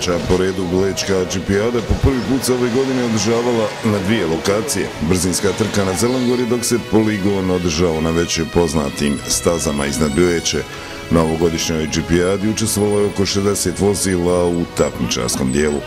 Treća po redu Blečka Čipijada po prvi put se ove godine održavala na dvije lokacije. Brzinska trka na Zelangori dok se poligon održao na veće poznatim stazama iznad Bileće. Na ovogodišnjoj Čipijadi učestvovalo je oko 60 vozila u takmičarskom dijelu.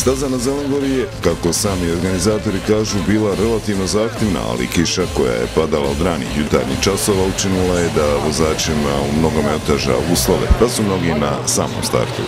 Staza na Zelengori je, kako sami organizatori kažu, bila relativno zahtjevna, ali kiša koja je padala od ranih jutarnjih časova učinula je da vozačima u mnogome oteža uslove, da su mnogi na samom startu.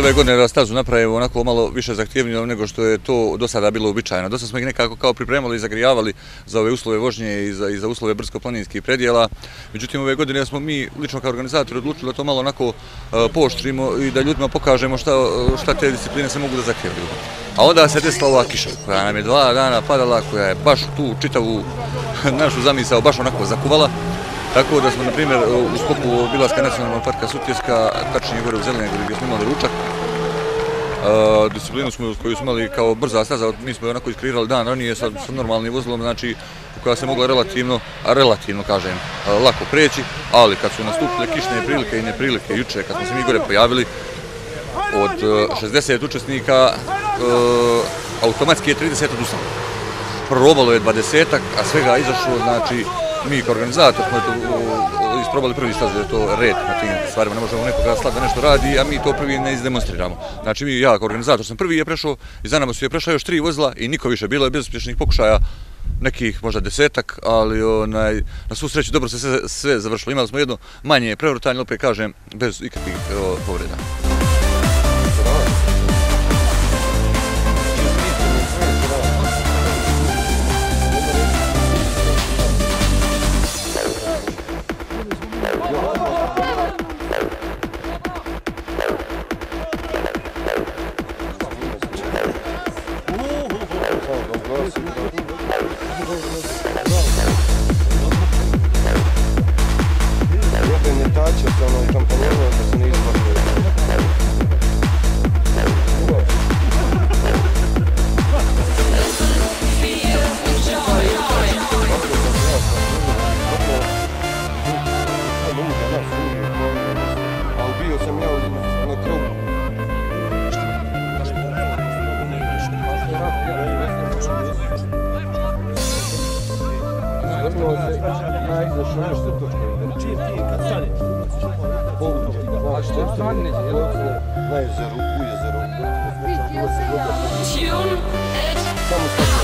Ove godine da stazu napravimo onako malo više zahtjevnije nego što je to do sada bilo uobičajeno. sada smo ih nekako kao pripremali i zagrijavali za ove uslove vožnje i za, i za uslove brsko-planinskih predjela. Međutim, ove godine smo mi lično kao organizatori odlučili da to malo onako uh, pooštrimo i da ljudima pokažemo šta, šta te discipline se mogu da zahtjevaju. A onda se desila ova kiša koja nam je dva dana padala, koja je baš tu čitavu našu zamisao baš onako zakuvala. Tako da smo, na primjer, u skopu Bilaska nacionalna parka Sutjeska, tačnije gore u Zelene gdje smo imali ručak, disciplinu smo koju smo imali kao brza staza, mi smo je onako iskreirali dan ranije sa, sa normalnim vozilom, znači koja se mogla relativno, a relativno kažem, lako preći, ali kad su nastupile kišne prilike i neprilike juče, kad smo se mi gore pojavili, od e, 60 učesnika, e, automatski je 30 odustalo. Probalo je 20-ak, a svega izašlo, znači, mi kao organizator smo to isprobali prvi staz da je to red na tim stvarima, ne možemo nekoga slab da nešto radi, a mi to prvi ne izdemonstriramo. Znači mi, ja kao organizator sam prvi je prešao i za nama su je prešao još tri vozila i niko više, bilo je bezuspješnih pokušaja, nekih možda desetak, ali onaj, na svu sreću dobro se sve, sve završilo. Imali smo jedno manje prevrtanje, opet kažem, bez ikakvih povreda. Izašao nešto točko. Čije ti kad stane? A što stane? Na jezeru, u jezeru. Samo stane.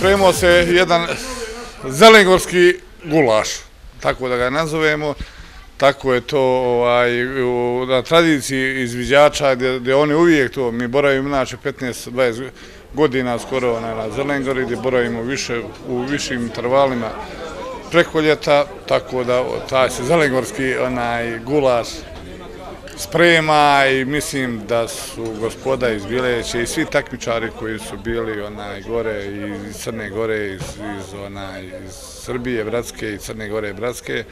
Spremao se jedan zelengorski gulaš, tako da ga nazovemo. Tako je to ovaj, na tradiciji izviđača gdje oni uvijek to, mi boravimo inače 15-20 godina skoro na Zelengori gdje boravimo više u višim intervalima preko ljeta, tako da taj se zelengorski gulaš sprema i mislim da su gospoda iz Bileće i svi takmičari koji su bili onaj gore iz Crne Gore, iz, iz, onaj, iz Srbije, Bratske i Crne Gore, Bratske,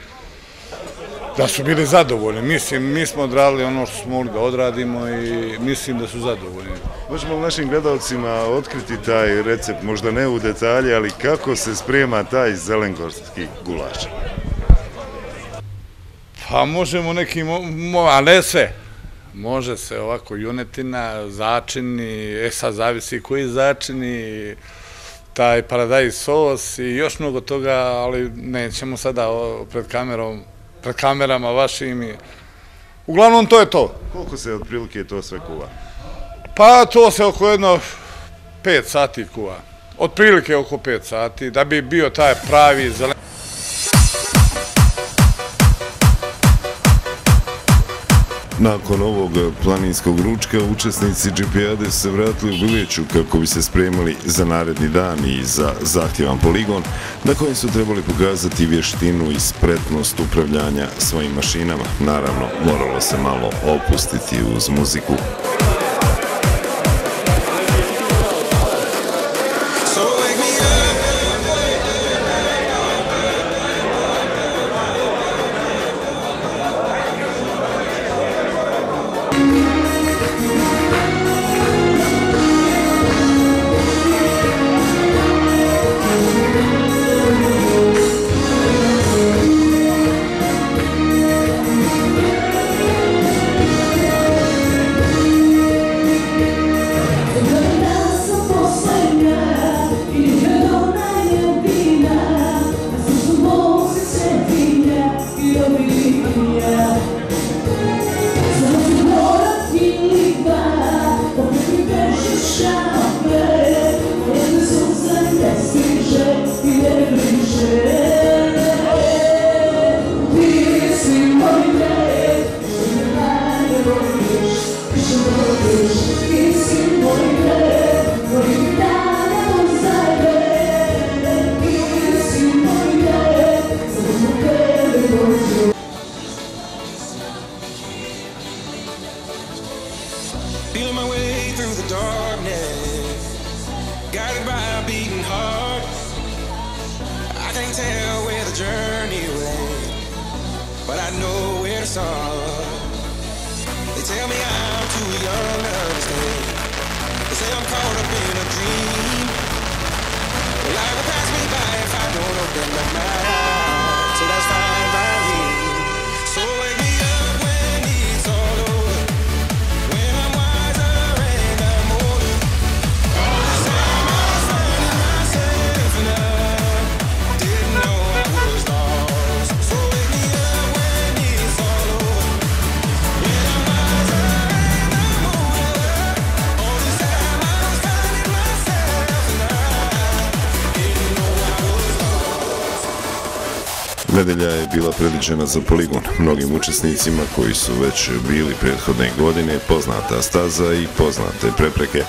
da su bili zadovoljni. Mislim, mi smo odradili ono što smo mogli da odradimo i mislim da su zadovoljni. Možemo li našim gledalcima otkriti taj recept, možda ne u detalje, ali kako se sprema taj zelengorski gulaš? Pa možemo neki, a ne sve. Može se ovako junetina, začini, e sad zavisi koji začini, taj paradajz sos i još mnogo toga, ali nećemo sada pred kamerom, pred kamerama vašim i... Uglavnom to je to. Koliko se od prilike to sve kuva? Pa to se oko jedno 5 sati kuva. Od prilike oko 5 sati, da bi bio taj pravi zelen... Nakon ovog planinskog ručka, učesnici GPAD se vratili u Bileću kako bi se spremili za naredni dan i za zahtjevan poligon na kojem su trebali pokazati vještinu i spretnost upravljanja svojim mašinama. Naravno, moralo se malo opustiti uz muziku. in the night. Nedelja je bila predviđena za poligon mnogim učesnicima koji su već bili prethodne godine, poznata staza i poznate prepreke.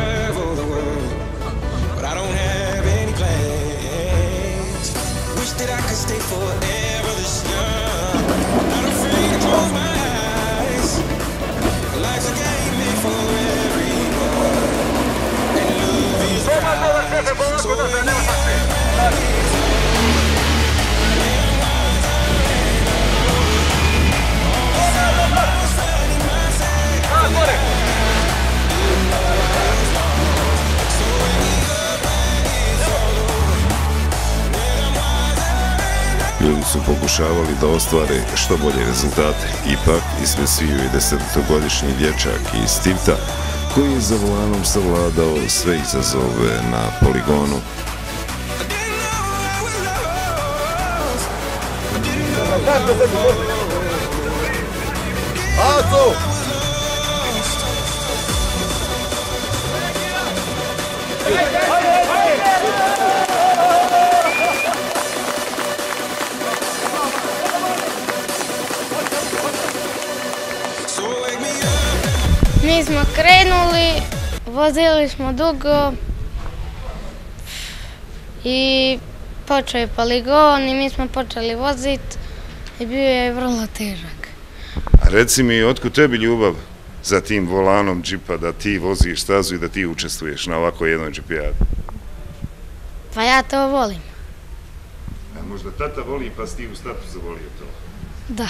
Travel the world, but I don't have any plans. Wish that I could stay forever this young. Not afraid to close my eyes. Life's a game made for everyone, and love is right. So Ljudi su pokušavali da ostvare što bolje rezultate. Ipak, isvesio je desetogodišnji dječak iz Tivta, koji je za volanom savladao sve izazove na poligonu. Didn't know Mi smo krenuli, vozili smo dugo i počeo je poligon i mi smo počeli voziti i bio je vrlo težak. A reci mi, otkud tebi ljubav za tim volanom džipa, da ti voziš stazu i da ti učestvuješ na ovako jednoj džipijadi? Pa ja to volim. A možda tata voli pa si ti u startu zavolio to. Da.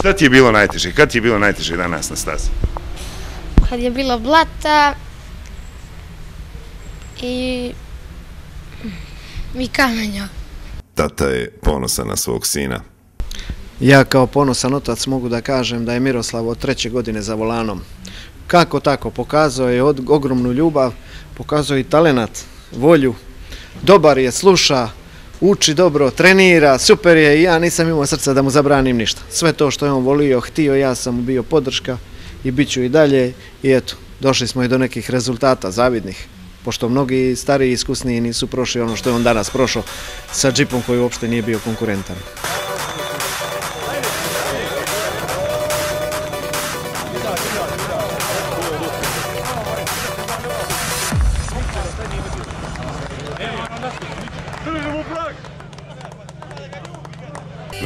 Šta ti je bilo najteže? Kad ti je bilo najteže danas na stazi? Kad je bilo blata i i kamenja. Tata je ponosan na svog sina. Ja kao ponosan otac mogu da kažem da je Miroslav od treće godine za volanom. Kako tako, pokazao je od, ogromnu ljubav, pokazao je i talenat, volju, dobar je, sluša, uči dobro, trenira, super je i ja nisam imao srca da mu zabranim ništa. Sve to što je on volio, htio, ja sam mu bio podrška i bit ću i dalje i eto, došli smo i do nekih rezultata zavidnih pošto mnogi stariji i iskusniji nisu prošli ono što je on danas prošao sa džipom koji uopšte nije bio konkurentan.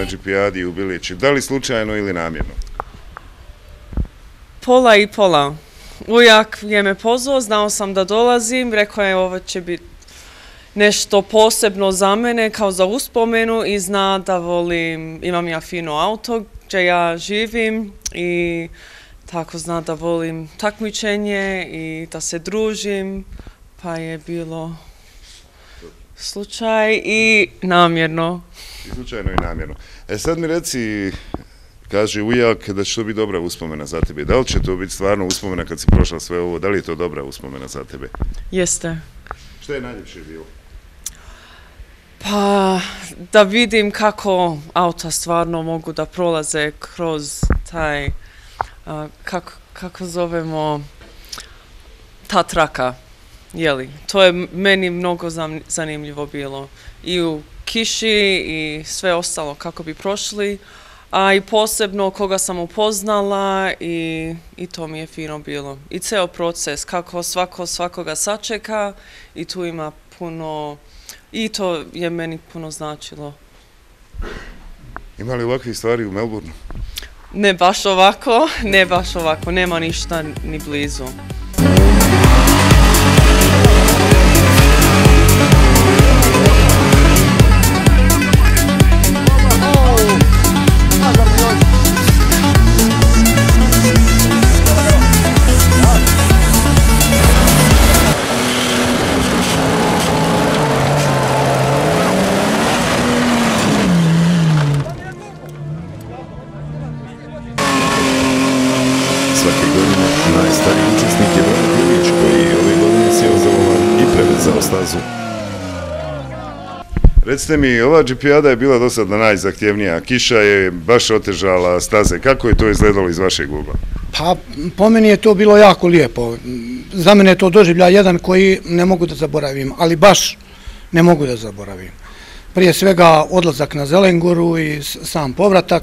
Na džipijadi u Bilići. Da li slučajno ili namjerno? Pola i pola. Ujak je me pozvao, znao sam da dolazim, rekao je ovo će biti nešto posebno za mene, kao za uspomenu i zna da volim, imam ja fino auto gdje ja živim i tako zna da volim takmičenje i da se družim, pa je bilo slučaj i namjerno. I slučajno i namjerno. E sad mi reci, kaže ujak da će to biti dobra uspomena za tebe. Da li će to biti stvarno uspomena kad si prošla sve ovo? Da li je to dobra uspomena za tebe? Jeste. Što je najljepše bilo? Pa da vidim kako auta stvarno mogu da prolaze kroz taj, a, kako, kako zovemo, ta traka, jeli. To je meni mnogo zanimljivo bilo. I u kiši i sve ostalo kako bi prošli, a i posebno koga sam upoznala i, i to mi je fino bilo. I ceo proces, kako svako svakoga sačeka i tu ima puno, i to je meni puno značilo. Ima li ovakvih stvari u Melbourneu? Ne baš ovako, ne baš ovako, nema ništa ni blizu. Recite mi, ova džipijada je bila do sada najzahtjevnija, kiša je baš otežala staze, kako je to izgledalo iz vašeg ugla? Pa, po meni je to bilo jako lijepo. Za mene je to doživlja jedan koji ne mogu da zaboravim, ali baš ne mogu da zaboravim. Prije svega odlazak na Zelengoru i sam povratak,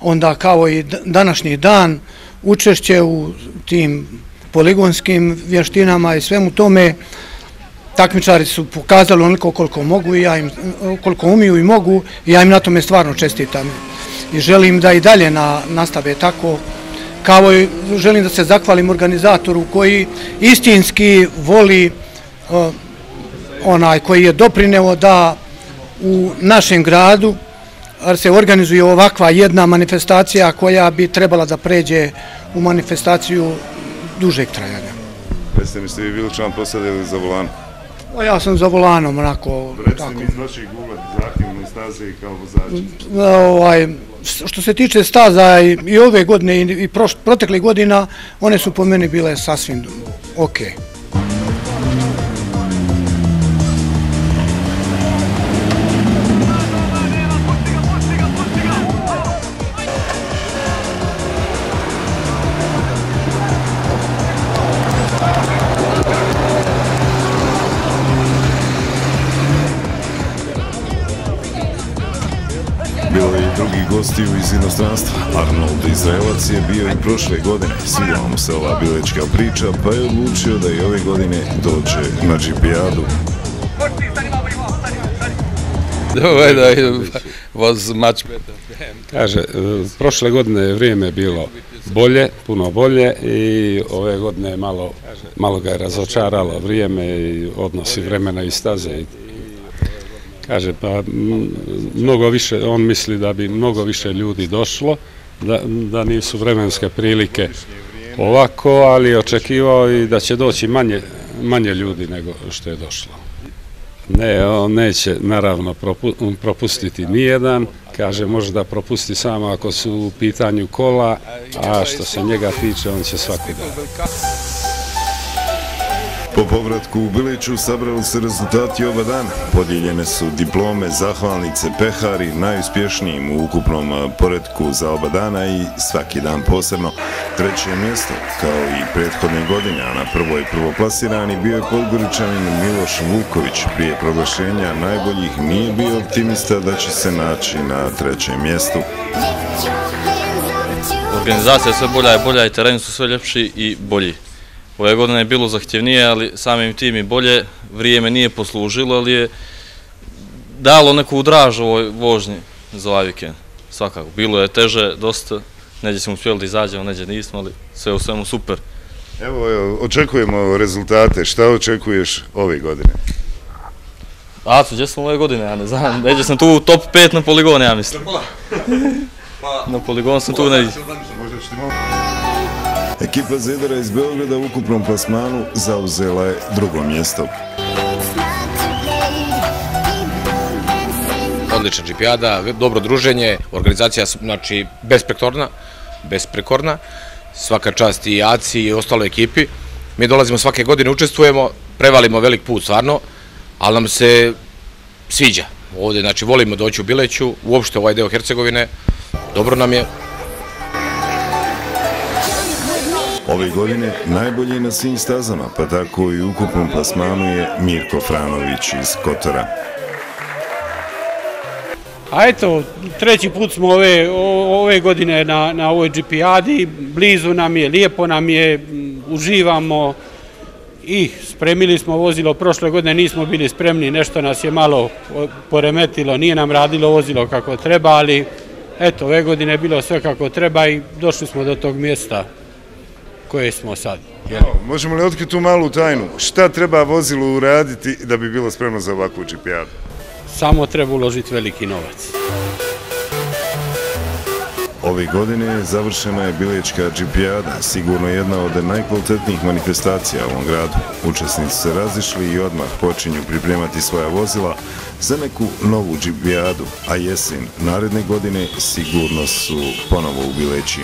onda kao i današnji dan, učešće u tim poligonskim vještinama i svemu tome, takmičari su pokazali onoliko koliko mogu i ja im, koliko umiju i mogu i ja im na tome stvarno čestitam. I želim da i dalje na, nastave tako, kao i želim da se zahvalim organizatoru koji istinski voli uh, onaj koji je doprineo da u našem gradu se organizuje ovakva jedna manifestacija koja bi trebala da pređe u manifestaciju dužeg trajanja. Jeste mi ste vi bili član posade ili za volanom? Ja sam za volanom, onako... Recite mi iz vašeg ugla zahtjevne staze i kao vozači. Ovaj, što se tiče staza i ove godine i protekle godina, one su po meni bile sasvim okej. Gostiju iz inostranstva. Arnold Izraelac je bio i prošle godine. Svidjela mu se ova bilečka priča, pa je odlučio da i ove godine dođe na. Ovaj da was much better. Kaže, prošle godine je vrijeme bilo bolje, puno bolje i ove godine je malo, malo ga je razočaralo vrijeme i odnosi vremena i staze Kaže, pa mnogo više, on misli da bi mnogo više ljudi došlo, da, da nisu vremenske prilike ovako, ali očekivao i da će doći manje, manje ljudi nego što je došlo. Ne, on neće naravno propustiti nijedan, kaže može da propusti samo ako su u pitanju kola, a što se njega tiče, on će svaki dan. Po povratku u Biliću sabrali se rezultati oba dana. Podijeljene su diplome, zahvalnice, pehari, najuspješnijim u ukupnom poredku za oba dana i svaki dan posebno. Treće mjesto, kao i prethodne godine, a na prvoj prvoplasirani bio je Podgoričanin Miloš Vuković. Prije proglašenja najboljih nije bio optimista da će se naći na trećem mjestu. Organizacija je sve bolja i bolja i tereni su sve ljepši i bolji. Ove godine je bilo zahtjevnije, ali samim tim i bolje. Vrijeme nije poslužilo, ali je dalo neku udraž ovoj vožnji za ovaj vikend. Svakako, bilo je teže, dosta. Neđe smo uspjeli da izađemo, neđe nismo, ali sve u svemu super. Evo, očekujemo rezultate. Šta očekuješ ove godine? Aco, gdje smo ove godine, ja ne znam. Neđe sam tu u top 5 na poligone, ja mislim. Na poligon sam tu, neđe. Možda ću ti malo... Ekipa Zidara iz Beograda u ukupnom plasmanu zauzela je drugo mjesto. Odlična džipijada, dobro druženje, organizacija znači besprekorna, besprekorna, svaka čast i ACI i ostaloj ekipi. Mi dolazimo svake godine, učestvujemo, prevalimo velik put stvarno, ali nam se sviđa. Ovdje, znači, volimo doći u Bileću, uopšte ovaj deo Hercegovine, dobro nam je, Ove godine najbolji na svim stazama, pa tako i ukupnom plasmanu je Mirko Franović iz Kotora. A eto, treći put smo ove, ove godine na, na ovoj GP-adi, blizu nam je, lijepo nam je, uživamo i spremili smo vozilo. Prošle godine nismo bili spremni, nešto nas je malo poremetilo, nije nam radilo vozilo kako treba, ali eto, ove godine je bilo sve kako treba i došli smo do tog mjesta koje smo sad. Možemo li otkriti tu malu tajnu? Šta treba vozilo uraditi da bi bilo spremno za ovakvu čipijadu? Samo treba uložiti veliki novac. Ove godine završena je Biliječka džipijada, sigurno jedna od najkvalitetnijih manifestacija u ovom gradu. Učesnici se razišli i odmah počinju pripremati svoja vozila za neku novu džipijadu, a jesen naredne godine sigurno su ponovo u Bileći.